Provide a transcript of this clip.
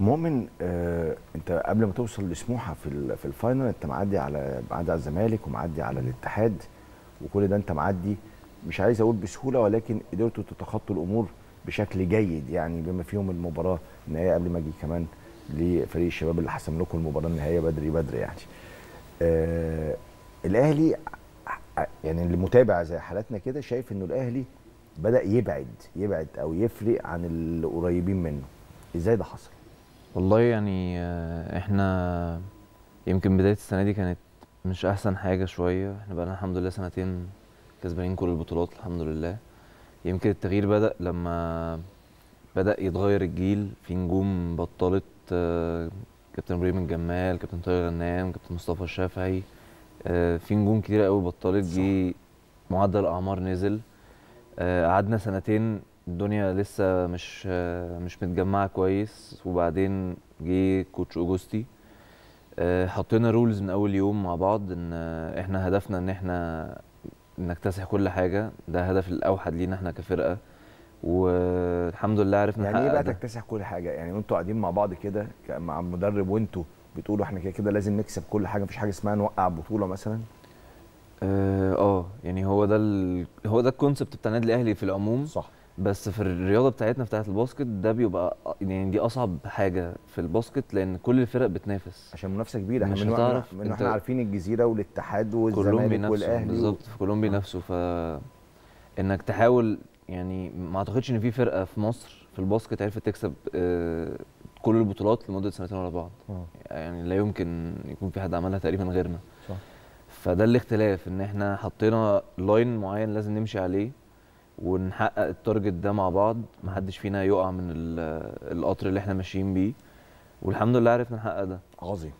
مؤمن آه انت قبل ما توصل لسموحة في في الفاينل انت معدي على معدي على الزمالك ومعدي على الاتحاد وكل ده انت معدي مش عايز أقول بسهولة ولكن قدرتوا تتخطوا الأمور بشكل جيد يعني بما فيهم المباراة النهائية قبل ما أجي كمان لفريق الشباب اللي حسم لكم المباراة النهائية بدري بدري يعني. آه الاهلي يعني اللي متابع زي حالاتنا كده شايف انه الاهلي بدأ يبعد يبعد أو يفرق عن القريبين منه. إزاي ده حصل؟ والله يعني آه، إحنا يمكن بداية السنة دي كانت مش أحسن حاجة شوية. إحنا بقالنا الحمد لله سنتين كسبانين كل البطولات الحمد لله. يمكن التغيير بدأ لما بدأ يتغير الجيل. في نجوم بطلت آه، كابتن إبراهيم الجمال كابتن طارق غنام كابتن مصطفى الشافعي آه، في نجوم كتير قوي بطلت. جه معدل الأعمار نزل. قعدنا سنتين الدنيا لسه مش مش متجمعة كويس. وبعدين جه coach أوجوستي آه، حطينا rules من أول يوم مع بعض إن إحنا هدفنا إن إحنا نكتسح كل حاجة. ده هدف الأوحد لينا إحنا كفرقة. والحمد لله عرفنا يعني إيه بقى. تكتسح كل حاجة؟ يعني أنتوا قاعدين مع بعض كده مع المدرب وأنتوا بتقولوا إحنا كده كده لازم نكسب كل حاجة مفيش حاجة اسمها نوقع بطولة مثلا؟ آه آه، يعني هو ده. هو ده ال concept بتاع النادي الأهلي في العموم. صح. بس في الرياضة بتاعتنا بتاعت ال basket ده بيبقى يعني دي أصعب حاجة في ال basket لأن كل الفرق بتنافس. عشان منافسة كبيرة. إحنا مش من هتعرف من إحنا عارفين الجزيرة والاتحاد والزمالك والأهلي بالظبط كلهم بينافسوا ف إنك تحاول يعني ما أعتقدش إن في فرقة في مصر في ال basket عرفت تكسب آه، كل البطولات لمدة سنتين ورا بعض. آه. يعني لا يمكن يكون في حد عملها تقريبا غيرنا. صح. فده الاختلاف إن إحنا حطينا line معين لازم نمشي عليه. ونحقق ال target ده مع بعض محدش فينا يقع من ال- القطر اللي إحنا ماشيين بيه. والحمد لله عرفنا نحقق ده. عظيم.